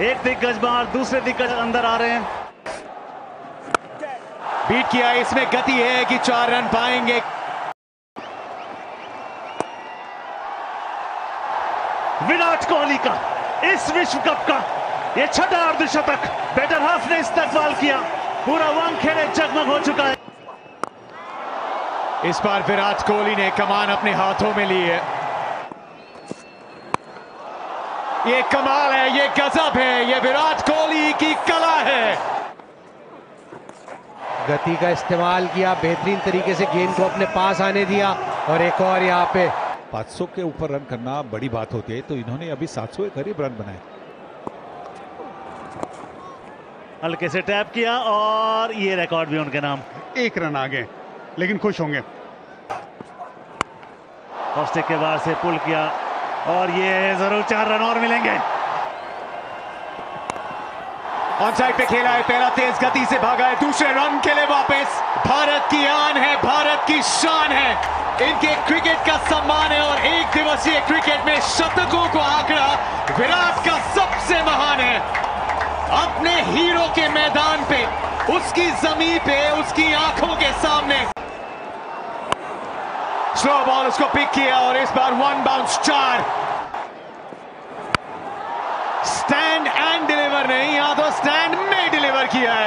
एक दिग्गज बाहर दूसरे दिग्गज अंदर आ रहे हैं। बीट किया इसमें गति है कि चार रन पाएँगे। विराट कोहली का इस विश्व कप का ये छठा अर्धशतक बैटर हाफ़ ने इस्तेमाल किया। पूरा वन खेले जगमग हो चुका है। इस बार विराट कोहली ने कमान अपने हाथों में ली है। ये कमाल है ये गजब है ये विराट कोहली की कला है। गति का इस्तेमाल किया बेहतरीन तरीके से गेंद को अपने पास आने दिया और एक और यहाँ पे। 500 के ऊपर रन करना बड़ी बात होती है तो इन्होंने अभी 700 के करीब रन बनाए। हल्के से टैप किया और ये रिकॉर्ड भी उनके नाम। एक रन आगे लेकिन खुश होंगे। के बाद से पुल किया। और ये ज़रूर चार रन और मिलेंगे। ऑन साइड पे खेला है, पहला तेज गति से भागा है, दूसरे रन के लिए वापस। भारत की आन है, भारत की शान है। इनके क्रिकेट का सम्मान है और एक दिवसीय क्रिकेट में शतकों को आंकड़ा विराट का सबसे महान है। अपने हीरो के मैदान पे, उसकी ज़मीन पे, उसकी आँखों के सामने। स्लो बॉल उसको पिक किया और इस बार वन बाउंस चार स्टैंड एंड डिलीवर नहीं यहाँ तो स्टैंड में डिलीवर किया है।